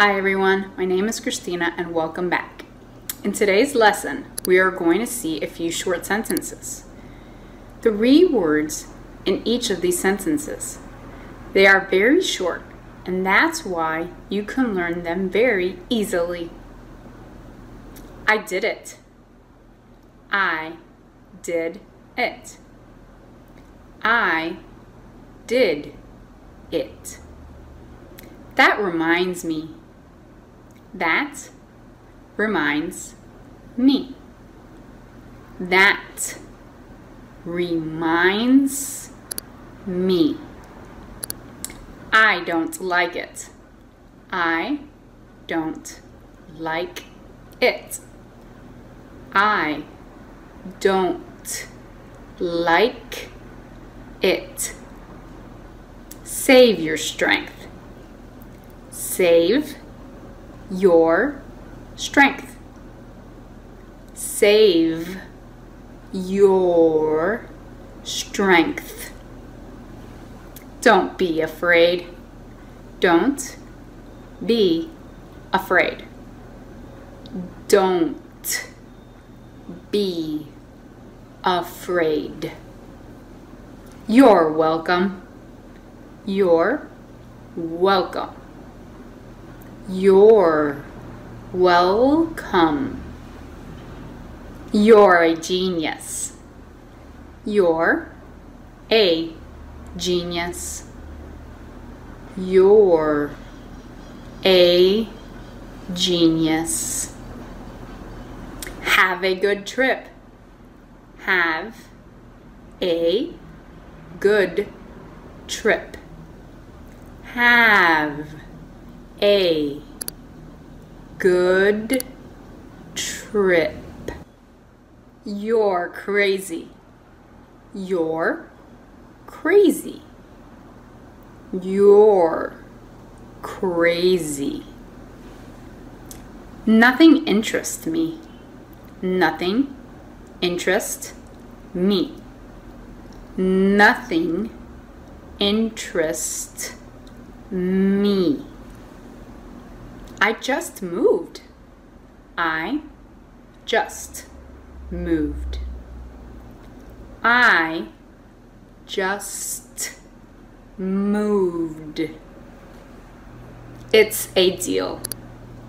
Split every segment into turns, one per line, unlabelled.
Hi everyone, my name is Christina and welcome back. In today's lesson, we are going to see a few short sentences. Three words in each of these sentences. They are very short and that's why you can learn them very easily. I did it. I did it. I did it. That reminds me. That reminds me. That reminds me. I don't like it. I don't like it. I don't like it. Save your strength. Save your strength. Save your strength. Don't be afraid. Don't be afraid. Don't be afraid. You're welcome. You're welcome. You're welcome. You're a genius. You're a genius. You're a genius. Have a good trip. Have a good trip. Have a good trip. You're crazy. You're crazy. You're crazy. Nothing interests me. Nothing interests me. Nothing interests me. I just moved. I just moved. I just moved. It's a deal.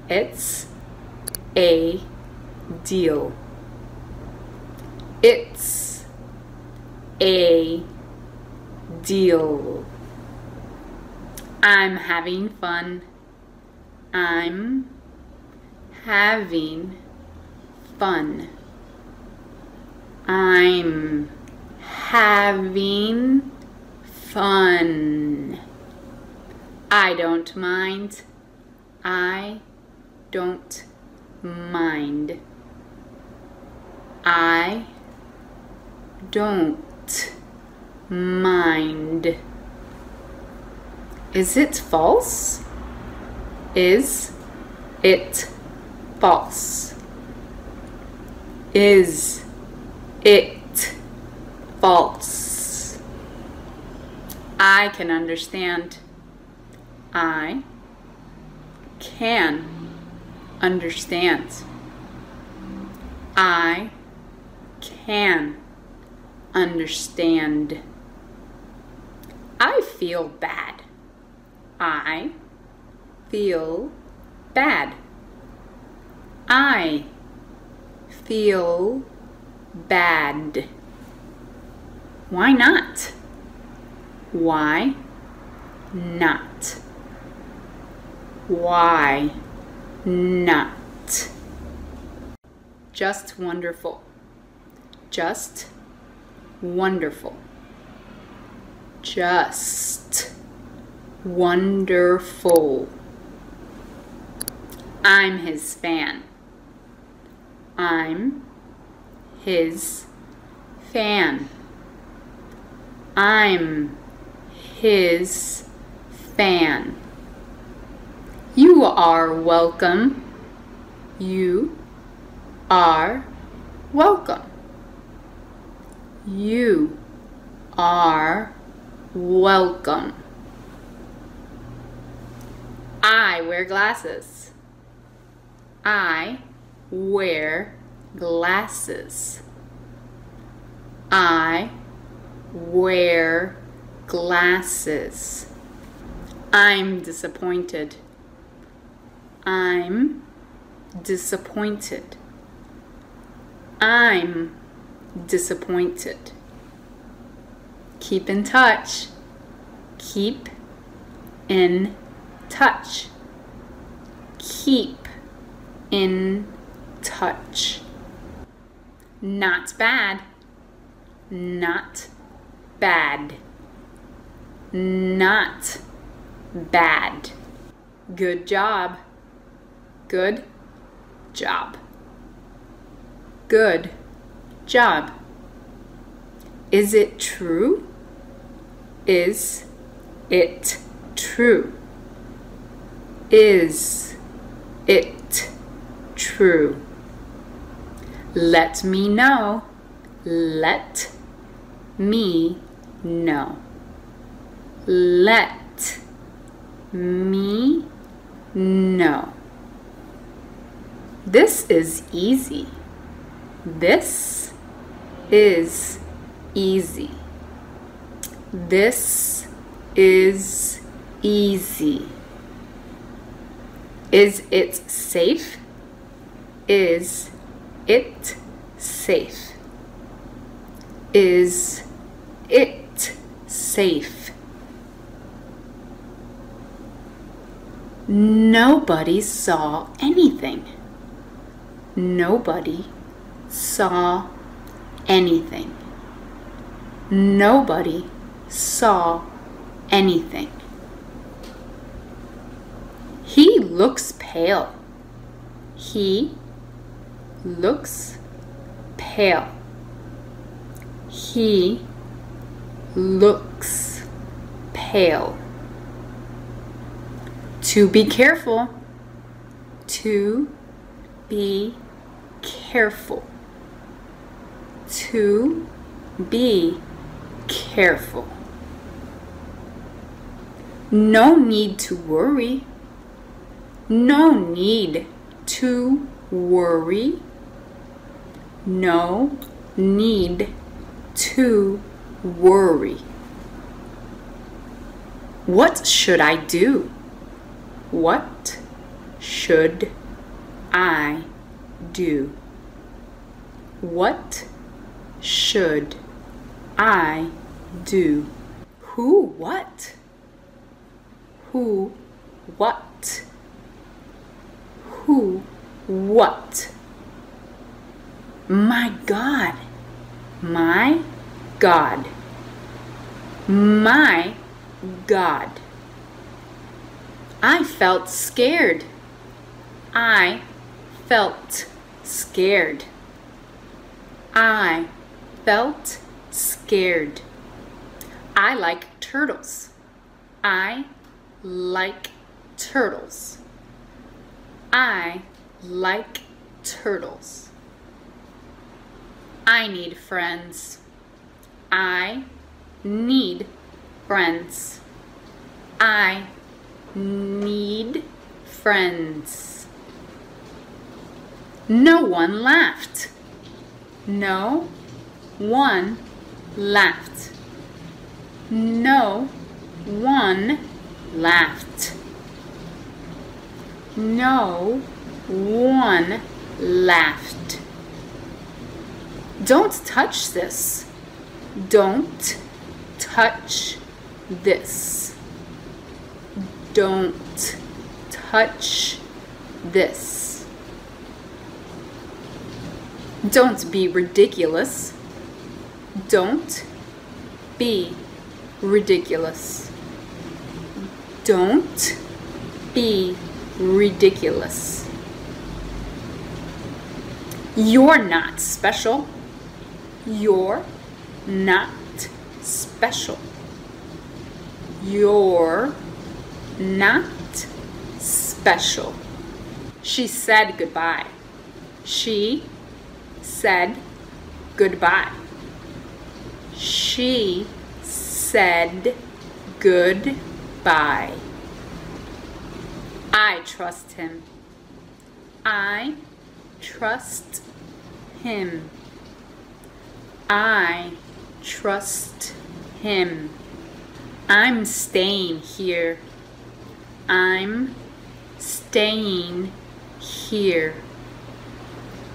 It's a deal. It's a deal. I'm having fun. I'm having fun. I'm having fun. I don't mind. I don't mind. I don't mind. Is it false? Is it false? Is it false? I can understand. I can understand. I can understand. I feel bad. I feel bad. I feel bad. Why not? Why not? Why not? Just wonderful. Just wonderful. Just wonderful. I'm his fan. I'm his fan. I'm his fan. You are welcome. You are welcome. You are welcome. I wear glasses. I wear glasses. I wear glasses. I'm disappointed. I'm disappointed. I'm disappointed. Keep in touch. Keep in touch. Keep in touch. Not bad. Not bad. Not bad. Good job. Good job. Good job. Is it true? Is it true? Is it true? Let me know. Let me know. Let me know. This is easy. This is easy. This is easy. Is it safe? Is it safe? Is it safe? Nobody saw anything. Nobody saw anything. Nobody saw anything. He looks pale. He looks pale. He looks pale. To be careful. To be careful. To be careful. No need to worry. No need to worry. No need to worry. What should I do? What should I do? What should I do? Who what? Who what? Who what? My God. My God. My God. I felt scared. I felt scared. I felt scared. I like turtles. I like turtles. I like turtles. I need friends. I need friends. I need friends. No one laughed. No one laughed. No one laughed. No one laughed. Don't touch this. Don't touch this. Don't touch this. Don't be ridiculous. Don't be ridiculous. Don't be ridiculous. You're not special. You're not special. You're not special. She said goodbye. She said goodbye. She said goodbye. I trust him. I trust him. I trust him. I'm staying here. I'm staying here.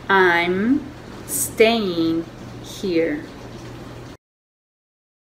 I'm staying here.